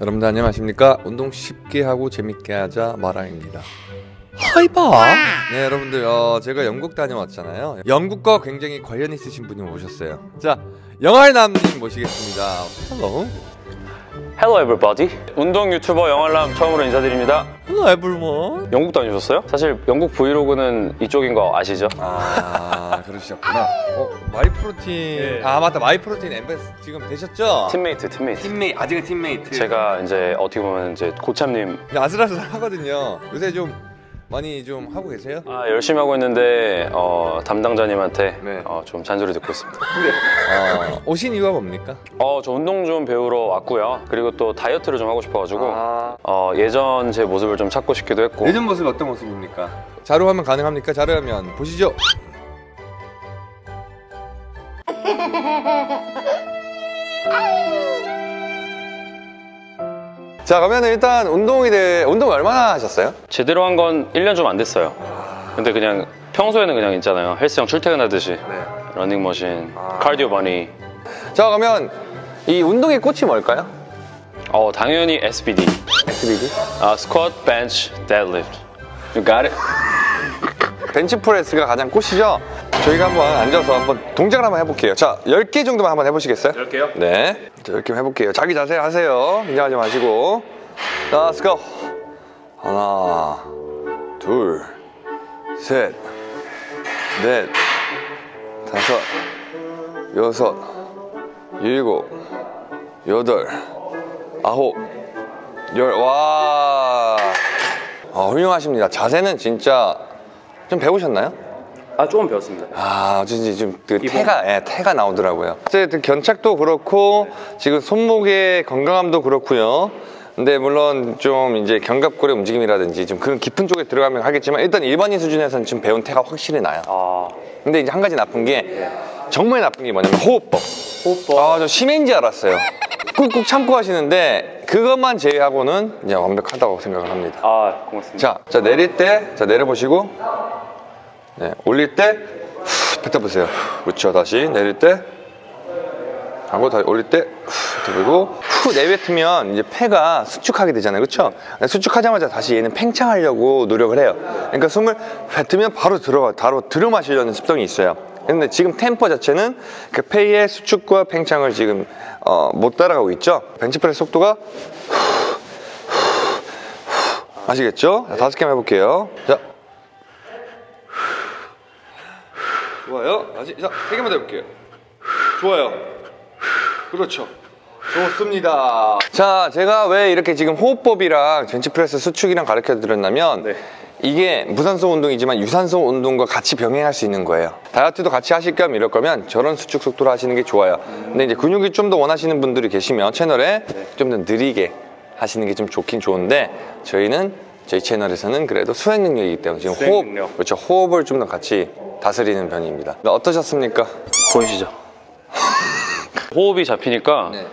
여러분들 안녕하십니까? 운동 쉽게 하고 재밌게 하자 마랑입니다. high bar! 네 여러분들 어, 제가 영국 다녀왔잖아요. 영국과 굉장히 관련 있으신 분이 오셨어요. 자 영알남님 모시겠습니다. Hello Hello everybody. 운동 유튜버 영알남 처음으로 인사드립니다. Hello everyone 영국 다녀오셨어요? 사실 영국 브이로그는 이쪽인 거 아시죠? 아 그러셨구나 어 마이프로틴 아 맞다 마이프로틴 ambassador 지금 되셨죠? teammate, teammate. teammate 아직은 teammate 제가 이제 어떻게 보면 이제 고참님 아슬아슬 하거든요 요새 좀 많이 좀 하고 계세요? 아, 열심히 하고 있는데 어, 담당자님한테 네. 어, 좀 잔소리 듣고 있습니다. 어, 오신 이유가 뭡니까? 어, 저 운동 좀 배우러 왔고요. 그리고 또 다이어트를 좀 하고 싶어가지고 아. 어, 예전 제 모습을 좀 찾고 싶기도 했고 예전 모습이 어떤 모습입니까? 자료화면 가능합니까? 자료화면 보시죠. 자 그러면 일단 운동이 돼 운동 얼마나 하셨어요? 제대로 한 건 1년 좀 안 됐어요. 근데 그냥 평소에는 그냥 있잖아요. 헬스장 출퇴근하듯이 네. 러닝머신, 아. 카디오 많이 자 그러면 이 운동의 꽃이 뭘까요? 어, 당연히 SBD. SBD. 아, squat, bench, deadlift. You got it? 벤치프레스가 가장 꽃이죠. 저희가 한번 앉아서 한번 동작을 한번 해볼게요. 자 10개 정도만 한번 해보시겠어요? 10개요? 네. 자, 이렇게 해볼게요. 자기 자세 하세요. 긴장하지 마시고. 자, let's go. 하나, 둘, 셋, 넷, 다섯, 여섯, 일곱, 여덟, 아홉, 열. 와. 아, 훌륭하십니다. 자세는 진짜 좀 배우셨나요? 아, 조금 배웠습니다. 아, 어쩐지 좀그. 태가, 예, 태가 나오더라고요. 어쨌든 견착도 그렇고, 지금 손목의 건강함도 그렇고요. 근데 물론 좀 이제 견갑골의 움직임이라든지 좀 그런 깊은 쪽에 들어가면 하겠지만 일단 일반인 수준에서는 지금 배운 태가 확실히 나요. 아, 근데 이제 한 가지 나쁜 게 정말 나쁜 게 뭐냐면 호흡법. 호흡법. 아, 저 심해인 지 알았어요. 꾹꾹 참고 하시는데 그것만 제외하고는 이제 완벽하다고 생각을 합니다. 아, 고맙습니다. 자, 자 내릴 때, 자 내려보시고, 네 올릴 때, 후, 뱉어보세요. 그렇죠. 다시 내릴 때, 하고 다시 올릴 때, 후, 뱉어보고, 후 내뱉으면 이제 폐가 수축하게 되잖아요. 그렇죠? 수축하자마자 다시 얘는 팽창하려고 노력을 해요. 그러니까 숨을 뱉으면 바로 들어가, 바로 들어 마시려는 습성이 있어요. 근데 지금 템포 자체는 그 폐의 수축과 팽창을 지금 어, 못 따라가고 있죠. 벤치프레스 속도가 아시겠죠? 자, 다섯 개만 해볼게요. 자. 좋아요. 다시, 자, 세 개만 더 해볼게요. 좋아요. 그렇죠. 좋습니다. 자, 제가 왜 이렇게 지금 호흡법이랑 벤치프레스 수축이랑 가르쳐 드렸냐면, 네. 이게 무산소 운동이지만 유산소 운동과 같이 병행할 수 있는 거예요. 다이어트도 같이 하실 겸 이럴 거면 저런 수축 속도로 하시는 게 좋아요. 근데 이제 근육이 좀 더 원하시는 분들이 계시면 채널에 좀 더 느리게 하시는 게 좀 좋긴 좋은데 저희는 저희 채널에서는 그래도 수행 능력이기 때문에 지금 수행 호흡 능력. 그렇죠 호흡을 좀 더 같이 다스리는 편입니다. 어떠셨습니까? 보이시죠? 호흡이 잡히니까 네.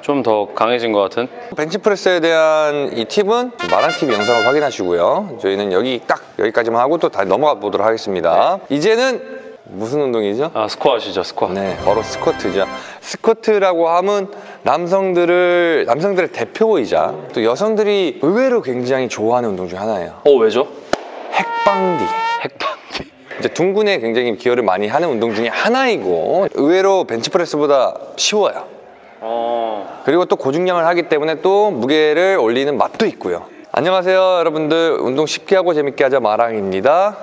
좀 더 강해진 것 같은? 벤치프레스에 대한 이 팁은 마랑 TV 영상을 확인하시고요. 저희는 여기 딱 여기까지만 하고 또다 넘어가 보도록 하겠습니다. 이제는 무슨 운동이죠? 아, 스쿼트이죠, 스쿼트. 네, 바로 스쿼트죠. 스쿼트라고 하면 남성들을 남성들의 대표이자 또 여성들이 의외로 굉장히 좋아하는 운동 중 하나예요. 어, 왜죠? 핵방디. 핵방기. 이제 둥근에 굉장히 기여를 많이 하는 운동 중에 하나이고 의외로 벤치프레스보다 쉬워요. 어, 그리고 또 고중량을 하기 때문에 또 무게를 올리는 맛도 있고요. 안녕하세요, 여러분들. 운동 쉽게 하고 재밌게 하자 마랑입니다.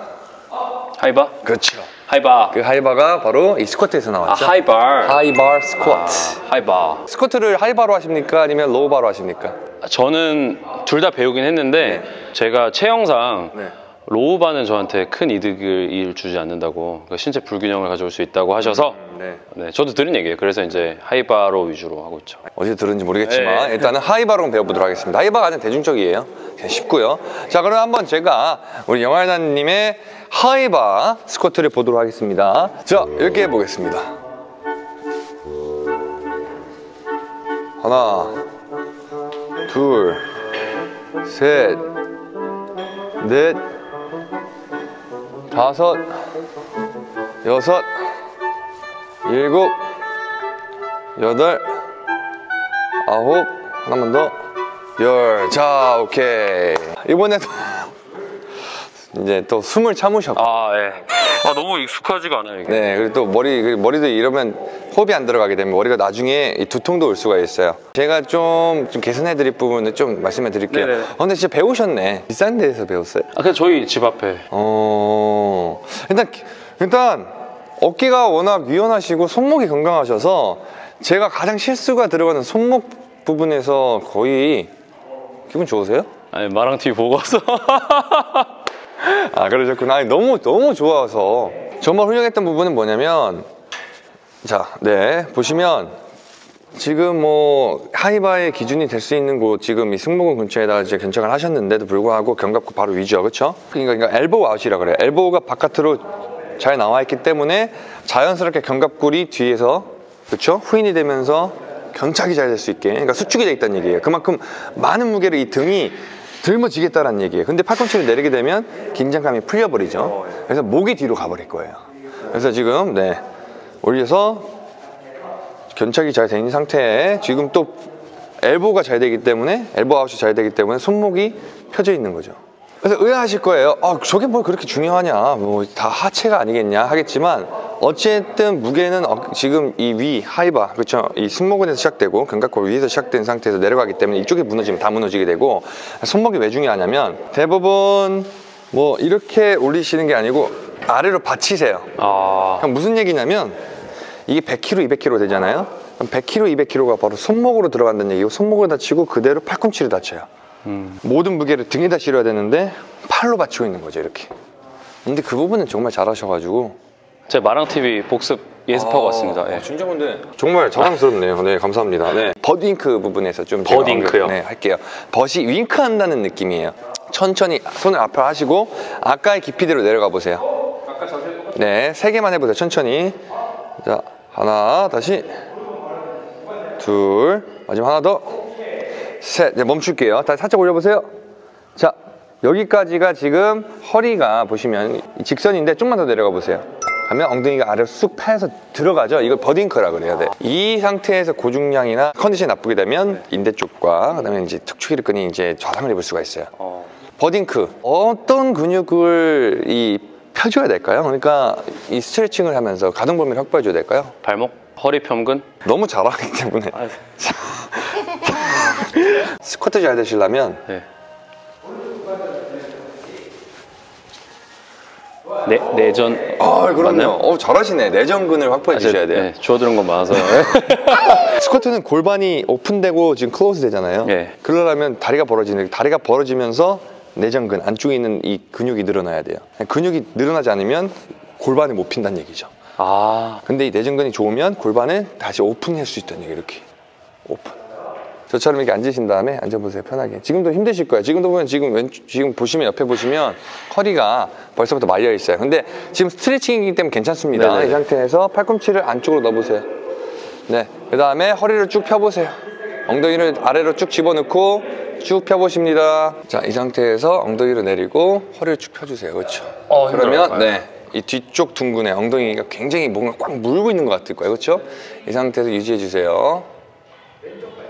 하이바? 그렇죠. 하이바. 그 하이바가 바로 이 스쿼트에서 아, 나왔죠. 하이바. 하이바 스쿼트. 아, 하이바. 스쿼트를 하이바로 하십니까? 아니면 low bar로 하십니까? 저는 둘 다 배우긴 했는데 제가 체형상 네. low bar는 저한테 큰 이득을 주지 않는다고 그러니까 신체 불균형을 가져올 수 있다고 하셔서 네. 네, 저도 들은 얘기예요. 그래서 이제 high bar로 위주로 하고 있죠. 어디서 들은지 모르겠지만 네. 일단은 high bar로 배워보도록 하겠습니다. 하이바가 가장 대중적이에요. 쉽고요. 자, 그럼 한번 제가 우리 영활단님의 하이바 스쿼트를 보도록 하겠습니다. 자, 이렇게 해보겠습니다. 하나, 둘, 셋, 넷, 다섯, 여섯, 일곱, 여덟, 아홉, 하나만 더, 열. 자, 오케이. 이번에도 이제 또 숨을 참으셨고. 아, 예. 아, 너무 익숙하지가 않아요, 이게. 네, 그리고 또 머리, 그리고 머리도 이러면 호흡이 안 들어가게 되면 머리가 나중에 이 두통도 올 수가 있어요. 제가 좀, 좀 개선해 드릴 부분을 좀 말씀해 드릴게요. 네네. 어, 근데 진짜 배우셨네. 비싼 데에서 배웠어요? 아, 그냥 저희 집 앞에. 어, 일단, 일단, 어깨가 워낙 유연하시고 손목이 건강하셔서 제가 가장 실수가 들어가는 손목 부분에서 거의 기분 좋으세요? 아니, 마랑 TV 보고 와서. 아, 그러셨구나. 아니, 너무, 너무 좋아서. 정말 훌륭했던 부분은 뭐냐면, 자, 네, 보시면, 지금 뭐, 하이바의 기준이 될 수 있는 곳, 지금 이 승모근 근처에다가 이제 견착을 하셨는데도 불구하고 견갑골 바로 위죠. 그쵸? 그러니까, 그러니까 엘보우 아웃이라 그래요. 엘보우가 바깥으로 잘 나와 있기 때문에 자연스럽게 견갑골이 뒤에서, 그쵸? 후인이 되면서 견착이 잘 될 수 있게. 그러니까 수축이 돼 있다는 얘기예요. 그만큼 많은 무게를 이 등이 들머지겠다는 얘기예요. 근데 팔꿈치를 내리게 되면 긴장감이 풀려버리죠. 그래서 목이 뒤로 가버릴 거예요. 그래서 지금 네 올려서 견착이 잘돼 있는 상태에 지금 또 엘보가 잘 되기 때문에 엘보 아웃이 잘 되기 때문에 손목이 펴져 있는 거죠. 그래서 의아하실 거예요. 아, 저게 뭘 그렇게 중요하냐. 뭐 다 하체가 아니겠냐 하겠지만 어쨌든 무게는 어- 지금 이 위 하이바 그렇죠. 이 승모근에서 시작되고 견갑골 위에서 시작된 상태에서 내려가기 때문에 이쪽이 무너지면 다 무너지게 되고 손목이 왜 중요하냐면 대부분 뭐 이렇게 올리시는 게 아니고 아래로 받치세요. 아, 무슨 얘기냐면 이게 100kg, 200kg 되잖아요. 그럼 100kg, 200kg가 바로 손목으로 들어간다는 얘기고 손목을 다치고 그대로 팔꿈치를 다쳐요. 음. 모든 무게를 등에다 실어야 되는데 팔로 받치고 있는 거죠 이렇게. 근데 그 부분은 정말 잘하셔가지고 제가 마랑 TV 복습 예습하고 왔습니다. 예. 진짜 근데 정말 자랑스럽네요. 네 감사합니다. 네 버딩크 부분에서 좀 제가 버딩크요? 언급, 네 할게요. 벗이 윙크한다는 느낌이에요. 천천히 손을 앞으로 하시고 아까의 깊이대로 내려가 보세요. 네, 세 개만 해보세요. 천천히. 자, 하나, 다시. 둘, 마지막 하나 더. 셋. 네, 멈출게요. 다시 살짝 올려보세요. 자, 여기까지가 지금 허리가 보시면 이 직선인데 좀만 더 내려가 보세요. 하면 엉덩이가 아래로 쑥 파여서 들어가죠. 이걸 버딩크라 그래야 돼. 이 상태에서 고중량이나 컨디션이 나쁘게 되면 인대 쪽과 그다음에 이제 척추기근이 이제 좌상을 입을 수가 있어요. 어, 버딩크 어떤 근육을 이 펴줘야 될까요? 그러니까 이 스트레칭을 하면서 가동 범위를 확보해 줘야 될까요? 발목, 허리 평근. 너무 잘하기 때문에 아, 스쿼트 잘 되시려면 네. 내, 내전. 아 그럼요. 맞나요? 어 잘하시네. 내전근을 확보해 주셔야 돼요. 네, 주워들은 거 많아서. 스쿼트는 골반이 오픈되고 지금 close 되잖아요. 예. 그러려면 다리가 벌어지는 다리가 벌어지면서 내전근 안쪽에 있는 이 근육이 늘어나야 돼요. 근육이 늘어나지 않으면 골반을 못 핀다는 얘기죠. 아, 근데 이 내전근이 좋으면 골반을 다시 오픈할 수 있다는 얘기 이렇게 오픈. 저처럼 이렇게 앉으신 다음에 앉아보세요 편하게. 지금도 힘드실 거예요. 지금도 보면 지금 왼 지금 보시면 옆에 보시면 허리가 벌써부터 말려 있어요. 근데 지금 스트레칭이기 때문에 괜찮습니다. 네네. 이 상태에서 팔꿈치를 안쪽으로 넣어보세요. 네. 그 다음에 허리를 쭉 펴보세요. 엉덩이를 아래로 쭉 집어넣고 쭉 펴보십니다. 자, 이 상태에서 엉덩이를 내리고 허리를 쭉 펴주세요. 그렇죠. 어. 그러면 네. 이 뒤쪽 둥근에 엉덩이가 굉장히 뭔가 꽉 물고 있는 것 같을 거예요. 그렇죠? 이 상태에서 유지해 주세요.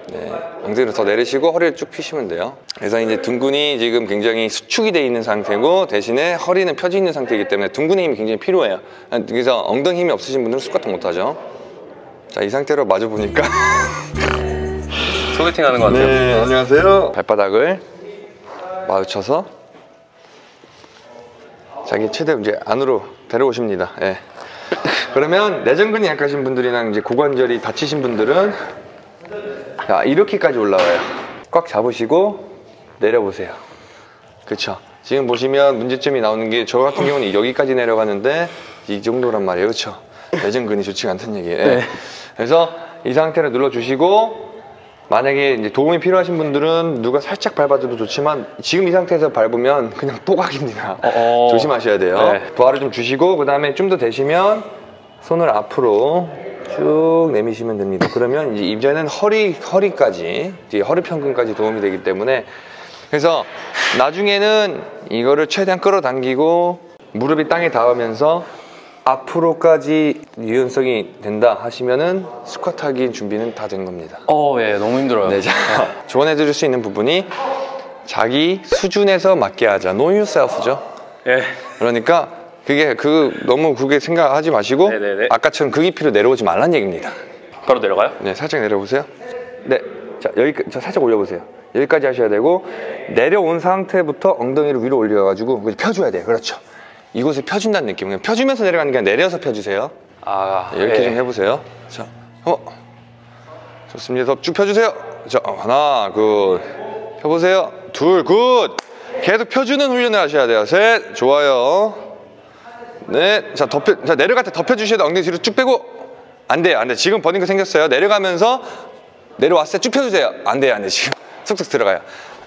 네, 엉덩이를 더 내리시고 허리를 쭉 펴시면 돼요. 그래서 이제 둥근이 지금 굉장히 수축이 되어 있는 상태고 대신에 허리는 펴져 있는 상태이기 때문에 둥근의 힘이 굉장히 필요해요. 그래서 엉덩이 힘이 없으신 분들은 스쿼트 못 하죠. 자, 이 상태로 마주 보니까 소개팅 하는 거 같아요. 네, 안녕하세요. 발바닥을 마주쳐서 자기 최대 이제 안으로 데려오십니다. 예. 그러면 내전근이 약하신 분들이나 이제 고관절이 다치신 분들은 자, 이렇게까지 올라와요. 꽉 잡으시고 내려보세요. 그렇죠. 지금 보시면 문제점이 나오는 게 저 같은 경우는 여기까지 내려가는데 이 정도란 말이에요. 그렇죠. 내전근이 좋지가 않다는 얘기예요. 예. 그래서 이 상태를 눌러주시고 만약에 이제 도움이 필요하신 분들은 누가 살짝 밟아줘도 좋지만 지금 이 상태에서 밟으면 그냥 또각입니다. 어. 조심하셔야 돼요. 네. 부하를 좀 주시고 그 다음에 좀 더 되시면 손을 앞으로 쭉 내미시면 됩니다. 그러면 이제 이제는 허리 허리까지 이제 허리 평근까지 도움이 되기 때문에 그래서 나중에는 이거를 최대한 끌어당기고 무릎이 땅에 닿으면서 앞으로까지 유연성이 된다 하시면은 스쿼트 하기 준비는 다 된 겁니다. 어, 예, 너무 힘들어요. 네, 자, 조언해 드릴 수 있는 부분이 자기 수준에서 맞게 하자. Know yourself죠. 예. 그러니까 그게 그 너무 그게 생각하지 마시고 네네네. 아까처럼 그 깊이로 내려오지 말란 얘기입니다. 바로 내려가요? 네, 살짝 내려보세요. 네, 자 여기 저 살짝 올려보세요. 여기까지 하셔야 되고 내려온 상태부터 엉덩이를 위로 올려가지고 펴줘야 돼요. 그렇죠. 이곳을 펴준다는 느낌. 그냥 펴주면서 내려가는 게 아니라 내려서 펴주세요. 아, 네, 이렇게 예. 좀 해보세요. 자, 어, 좋습니다. 쭉 펴주세요. 자, 어, 하나, good. 펴보세요. 둘, good. 계속 펴주는 훈련을 하셔야 돼요. 셋, 좋아요. 네, 자, 더 펴, 자, 내려갈 때 더 펴주셔야 돼요. 엉덩이 뒤로 쭉 빼고. 안 돼요, 안 돼. 지금 butt wink 생겼어요. 내려가면서 내려왔을 때 쭉 펴주세요. 안 돼요, 안 돼. 지금 쑥쑥 들어가요.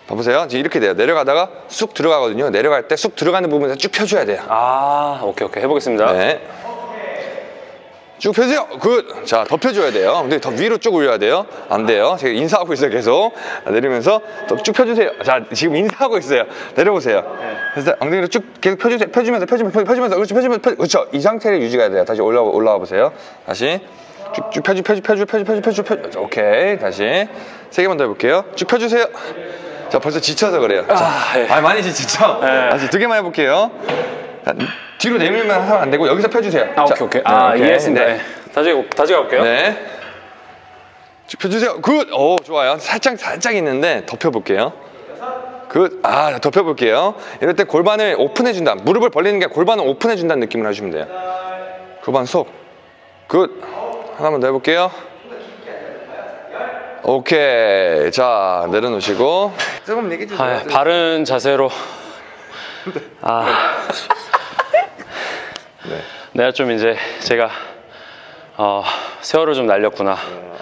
봐보세요. 지금 이렇게 돼요. 내려가다가 쑥 들어가거든요. 내려갈 때 쑥 들어가는 부분에서 쭉 펴줘야 돼요. 아, 오케이, 오케이. 해보겠습니다. 네. 쭉 펴세요. good. 자, 더 펴줘야 돼요. 근데 더 위로 쭉 올려야 돼요. 안 돼요. 제가 인사하고 있어요, 계속. 아, 내리면서 더 쭉 펴주세요. 자, 지금 인사하고 있어요. 내려보세요. 그래서 엉덩이를 쭉 계속 펴주세요. 펴주면서, 펴주면서, 펴주면서, 그렇죠, 펴주면서, 펴, 그렇죠. 이 상태를 유지가 돼요. 다시 올라와, 올라와 보세요. 다시. 쭉, 쭉 펴주, 펴주, 펴주, 펴주, 펴주, 펴주, 펴주. 오케이. 다시. 세 개만 더 해볼게요. 쭉 펴주세요. 자, 벌써 지쳐서 그래요. 자, 아, 예. 아, 많이 지치죠? 예. 다시 두 개만 해볼게요. 자, 뒤로 내밀면 하면 안 되고 여기서 펴주세요. 아, 자, 오케이, 오케이. 네, 아, 오케이. 이해했습니다. 네. 예. 다시, 다시 가볼게요. 네. 쭉 펴주세요. good. 오, 좋아요. 살짝, 살짝 있는데 더 펴볼게요. good. 아, 더 펴볼게요. 이럴 때 골반을 오픈해준다. 무릎을 벌리는 게 골반을 오픈해준다는 느낌을 해주시면 돼요. 골반 속. good. 하나만 더 해볼게요. 오케이. 자, 내려놓으시고. 조금 얘기해 주세요. 아, 바른 자세로. 아. 네. 내가 좀 이제 제가 어, 세월을 좀 날렸구나.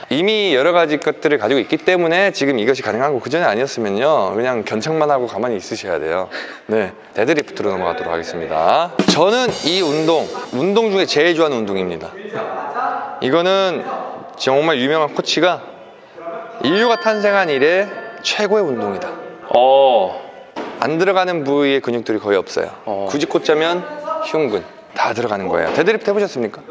이미 여러 가지 것들을 가지고 있기 때문에 지금 이것이 가능하고 그 전에 아니었으면요. 그냥 견착만 하고 가만히 있으셔야 돼요. 네. 데드리프트로 넘어가도록 하겠습니다. 저는 이 운동 운동 중에 제일 좋아하는 운동입니다. 이거는 정말 유명한 코치가 인류가 탄생한 이래 최고의 운동이다. 어, 안 들어가는 부위의 근육들이 거의 없어요. 어. 굳이 꼽자면 흉근 다 들어가는 거예요 데드리프트 해보셨습니까?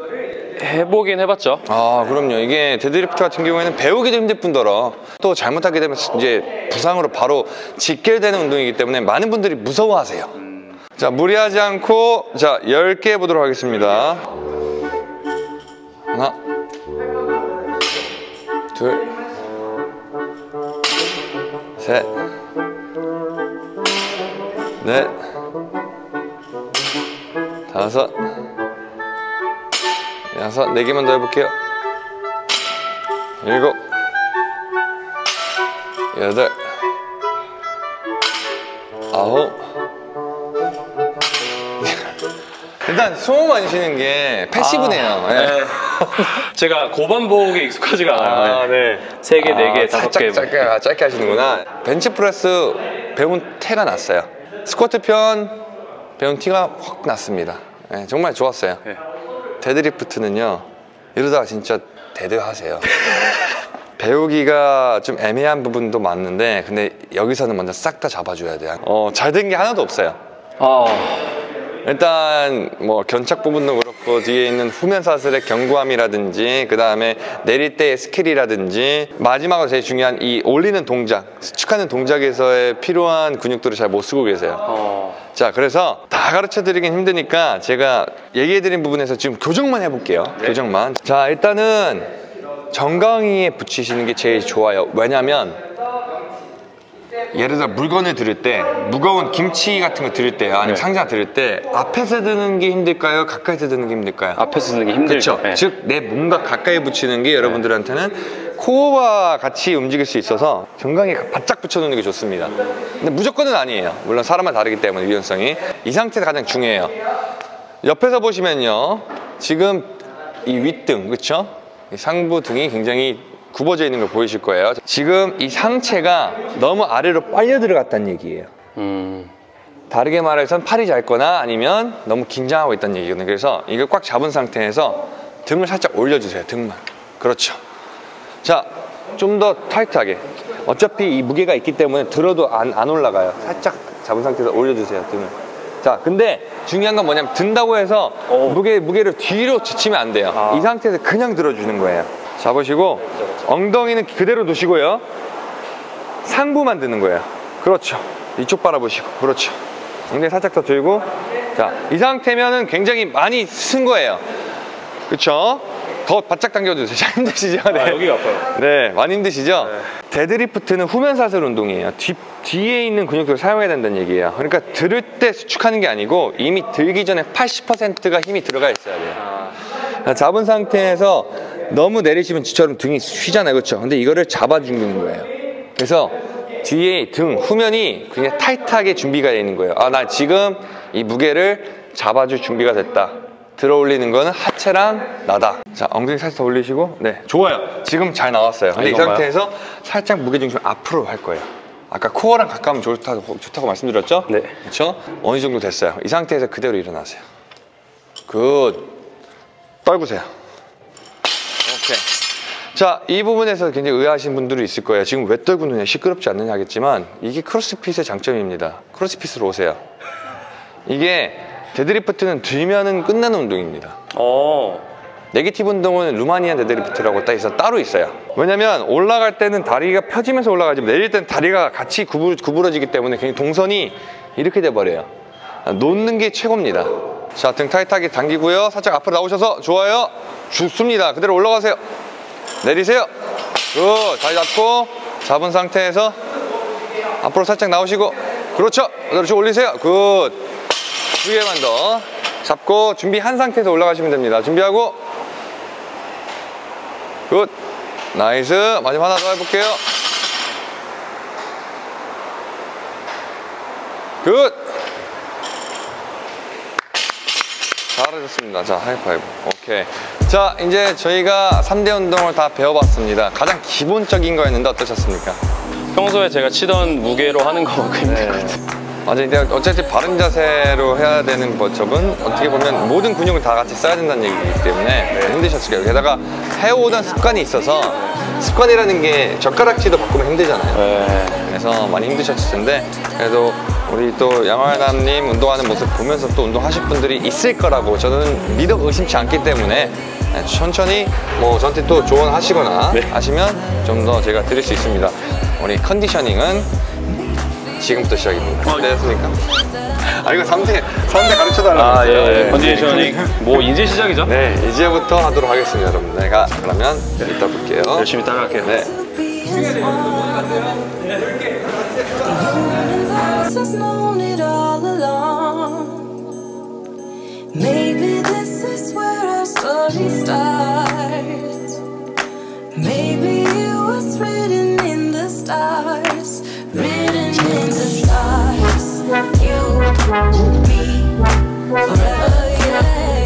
해보긴 해봤죠. 아 그럼요 이게 데드리프트 같은 경우에는 배우기도 힘들 뿐더러 또 잘못하게 되면 이제 부상으로 바로 직결되는 운동이기 때문에 많은 분들이 무서워하세요 자 무리하지 않고 자 10개 해보도록 하겠습니다 하나 둘셋넷 다섯 여섯 네 개만 더 해볼게요 일곱 여덟 아홉 일단 숨 많이 쉬는 게 패시브네요 예. 네. 제가 고반복에 익숙하지가 않아요. 아, 네. 세 개, 네 개, 아, 다섯 살짝 개. 짧게, 아, 짧게 하시는구나 벤치프레스 배운 태가 났어요 스쿼트 편 배운 티가 확 났습니다. 예, 정말 좋았어요. 네. 데드리프트는요 이러다가 진짜 dead 하세요. 배우기가 좀 애매한 부분도 많은데 근데 여기서는 먼저 싹 다 잡아줘야 돼요. 어, 잘 된 게 하나도 없어요. 아, 일단 뭐 견착 부분도 그렇고 뒤에 있는 후면 사슬의 견고함이라든지 그 다음에 내릴 때의 스킬이라든지 마지막으로 제일 중요한 이 올리는 동작 수축하는 동작에서의 필요한 근육들을 잘 못 쓰고 계세요. 어, 자 그래서 다 가르쳐 드리긴 힘드니까 제가 얘기해 드린 부분에서 지금 교정만 해볼게요. 교정만. 자 일단은 정강이에 붙이시는 게 제일 좋아요. 왜냐면 예를 들어 물건을 들을 때 무거운 김치 같은 거 들을 때 아니면 네. 상자 들을 때 앞에서 드는 게 힘들까요 가까이서 드는 게 힘들까요 앞에서 쓰는 게 힘들죠. 그렇죠. 네. 즉내 몸과 가까이 붙이는 게 여러분들한테는 코어와 같이 움직일 수 있어서 정강에 바짝 붙여놓는 게 좋습니다. 근데 무조건은 아니에요. 물론 사람마다 다르기 때문에 유연성이 이 상태가 가장 중요해요. 옆에서 보시면요, 지금 이 윗등 그렇죠? 이 상부 등이 굉장히 굽어져 있는 걸 보이실 거예요. 지금 이 상체가 너무 아래로 빨려 들어갔다는 얘기예요. 음, 다르게 말해서 팔이 짧거나 아니면 너무 긴장하고 있다는 얘기거든요. 그래서 이걸 꽉 잡은 상태에서 등을 살짝 올려주세요. 등만. 그렇죠. 자, 좀 더 타이트하게. 어차피 이 무게가 있기 때문에 들어도 안, 안 올라가요. 살짝 잡은 상태에서 올려주세요. 등을. 자, 근데 중요한 건 뭐냐면 든다고 해서 오. 무게, 무게를 뒤로 지치면 안 돼요. 아. 이 상태에서 그냥 들어주는 거예요. 잡으시고 엉덩이는 그대로 두시고요. 상부 만 드는 거예요. 그렇죠. 이쪽 바라보시고. 그렇죠. 엉덩이 살짝 더 들고. 자, 이 상태면은 굉장히 많이 쓴 거예요. 그렇죠? 더 바짝 당겨주세요. 잘 힘드시죠? 네. 아, 여기가 아파요. 네, 많이 힘드시죠? 데드리프트는 후면 사슬 운동이에요. 뒤, 뒤에 있는 근육들을 사용해야 된다는 얘기예요. 그러니까 들을 때 수축하는 게 아니고 이미 들기 전에 80%가 힘이 들어가 있어야 돼요. 아, 잡은 상태에서 너무 내리시면 지금처럼 등이 쉬잖아요. 그렇죠? 근데 이거를 잡아주는 거예요. 그래서 뒤에 등, 후면이 그냥 타이트하게 준비가 되어 있는 거예요. 아, 나 지금 이 무게를 잡아줄 준비가 됐다. 들어 올리는 거는 하체랑 나다. 자, 엉덩이 살짝 더 올리시고. 네, 좋아요. 지금 잘 나왔어요. 근데 아, 이? 상태에서 살짝 무게중심 앞으로 할 거예요. 아까 코어랑 가까우면 좋다고, 좋다고 말씀드렸죠? 네. 그렇죠? 어느 정도 됐어요. 이 상태에서 그대로 일어나세요. good. 떨구세요. 자, 이 부분에서 굉장히 의아하신 분들이 있을 거예요. 지금 왜 떨구느냐, 시끄럽지 않느냐 하겠지만, 이게 크로스핏의 장점입니다. 크로스핏으로 오세요. 이게 데드리프트는 들면은 끝나는 운동입니다. 어, negative 운동은 Romanian deadlift라고 딱 있어 따로 있어요. 왜냐면 올라갈 때는 다리가 펴지면서 올라가지 내릴 때는 다리가 같이 구부, 구부러지기 때문에 그냥 동선이 이렇게 돼 버려요. 놓는 게 최고입니다. 자, 등 타이트하게 당기고요. 살짝 앞으로 나오셔서 좋아요. 좋습니다. 그대로 올라가세요. 내리세요. Good. 다리 잡고 잡은 상태에서 앞으로 살짝 나오시고 그렇죠. 쭉 올리세요. Good. 두 개만 더 잡고 준비한 상태에서 올라가시면 됩니다. 준비하고 good. Nice. 마지막 하나 더 해볼게요. Good. 잘하셨습니다. 자, 하이파이브. 오케이. 자, 이제 저희가 3대 운동을 다 배워봤습니다. 가장 기본적인 거였는데 어떠셨습니까? 평소에 제가 치던 무게로 하는 거만큼 네. 맞아요. 근데 어쨌든 바른 자세로 해야 되는 법은 어떻게 보면 모든 근육을 다 같이 써야 된다는 얘기이기 때문에 힘드셨을 거예요. 게다가 해오던 습관이 있어서 습관이라는 게 젓가락질도 바꾸면 힘들잖아요. 네. 그래서 많이 힘드셨을 텐데 그래도 우리 또 양화남님 운동하는 모습 보면서 또 운동하실 분들이 있을 거라고 저는 믿어 의심치 않기 때문에 천천히 뭐 저한테 또 조언하시거나 네. 하시면 좀 더 제가 드릴 수 있습니다. 우리 컨디셔닝은 지금부터 시작입니다. 어, 네, 됐습니까? 아 이거 3대 3대 가르쳐 달라고 아, 예. 예. 컨디셔닝. 뭐, 이제 시작이죠? 네, 이제부터 하도록 하겠습니다, 여러분. 내가 그러면 이따 볼게요. 열심히 따라갈게요. 네. has this where our story starts? Maybe it was written in the stars, written in the stars. You, me, forever, yeah.